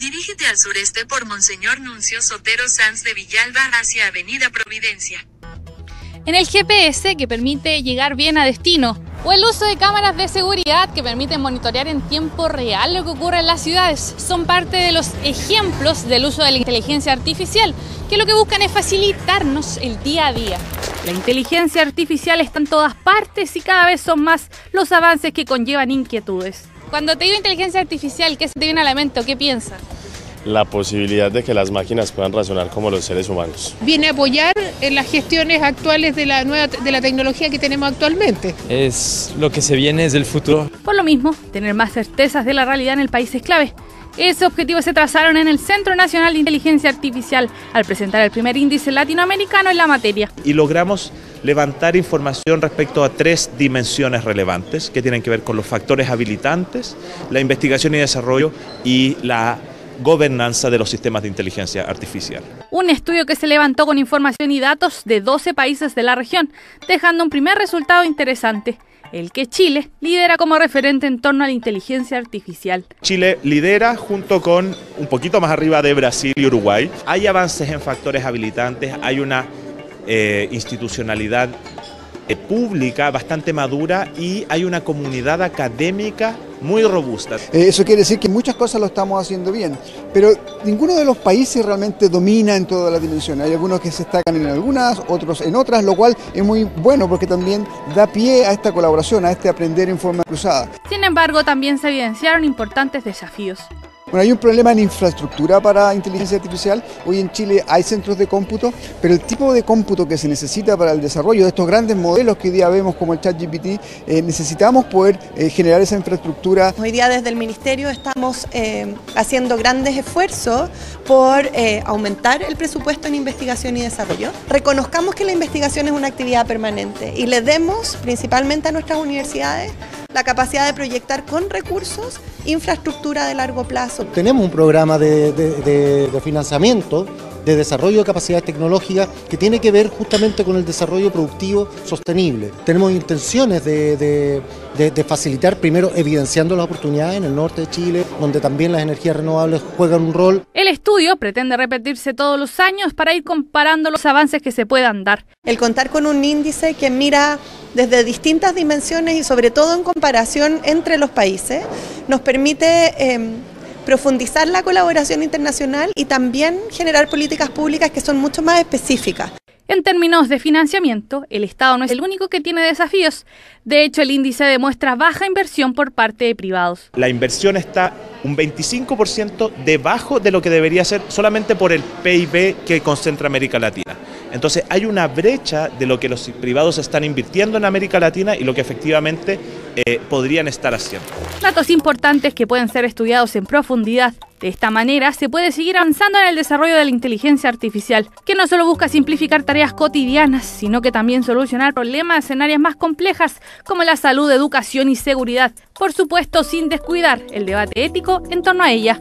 Dirígete al sureste por Monseñor Nuncio Sotero Sanz de Villalba hacia Avenida Providencia. En el GPS que permite llegar bien a destino o el uso de cámaras de seguridad que permiten monitorear en tiempo real lo que ocurre en las ciudades. Son parte de los ejemplos del uso de la inteligencia artificial, que lo que buscan es facilitarnos el día a día. La inteligencia artificial está en todas partes y cada vez son más los avances que conllevan inquietudes. Cuando te digo inteligencia artificial, ¿qué se te viene a la mente o qué piensas? la posibilidad de que las máquinas puedan razonar como los seres humanos. Viene a apoyar en las gestiones actuales de la nueva de la tecnología que tenemos actualmente. Es lo que se viene desde el futuro. Por lo mismo, tener más certezas de la realidad en el país es clave. Ese objetivo se trazaron en el Centro Nacional de Inteligencia Artificial al presentar el primer índice latinoamericano en la materia. Y logramos levantar información respecto a tres dimensiones relevantes que tienen que ver con los factores habilitantes, la investigación y desarrollo y la gobernanza de los sistemas de inteligencia artificial. Un estudio que se levantó con información y datos de 12 países de la región, dejando un primer resultado interesante el que Chile lidera como referente en torno a la inteligencia artificial. Chile lidera junto con un poquito más arriba de Brasil y Uruguay. Hay avances en factores habilitantes, hay una eh, institucionalidad eh, pública bastante madura y hay una comunidad académica muy robusta. Eh, eso quiere decir que muchas cosas lo estamos haciendo bien, pero ninguno de los países realmente domina en todas las dimensiones. Hay algunos que se destacan en algunas, otros en otras, lo cual es muy bueno porque también da pie a esta colaboración, a este aprender en forma cruzada. Sin embargo, también se evidenciaron importantes desafíos. Bueno, hay un problema en infraestructura para inteligencia artificial. Hoy en Chile hay centros de cómputo, pero el tipo de cómputo que se necesita para el desarrollo de estos grandes modelos que hoy día vemos como el ChatGPT, eh, necesitamos poder eh, generar esa infraestructura. Hoy día desde el Ministerio estamos eh, haciendo grandes esfuerzos por aumentar el presupuesto en investigación y desarrollo. Reconozcamos que la investigación es una actividad permanente y le demos principalmente a nuestras universidades la capacidad de proyectar con recursos infraestructura de largo plazo. Tenemos un programa de, financiamiento de desarrollo de capacidades tecnológicas que tiene que ver justamente con el desarrollo productivo sostenible. Tenemos intenciones de, facilitar, primero evidenciando las oportunidades en el norte de Chile, donde también las energías renovables juegan un rol. El estudio pretende repetirse todos los años para ir comparando los avances que se puedan dar. El contar con un índice que mira desde distintas dimensiones y sobre todo en comparación entre los países, nos permite em, profundizar la colaboración internacional y también generar políticas públicas que son mucho más específicas. En términos de financiamiento, el Estado no es el único que tiene desafíos. De hecho, el índice demuestra baja inversión por parte de privados. La inversión está un 25% debajo de lo que debería ser solamente por el PIB que concentra América Latina. Entonces hay una brecha de lo que los privados están invirtiendo en América Latina y lo que efectivamente eh, podrían estar haciendo. Datos importantes que pueden ser estudiados en profundidad. De esta manera se puede seguir avanzando en el desarrollo de la inteligencia artificial, que no solo busca simplificar tareas cotidianas, sino que también solucionar problemas en áreas más complejas como la salud, educación y seguridad, por supuesto sin descuidar el debate ético en torno a ella.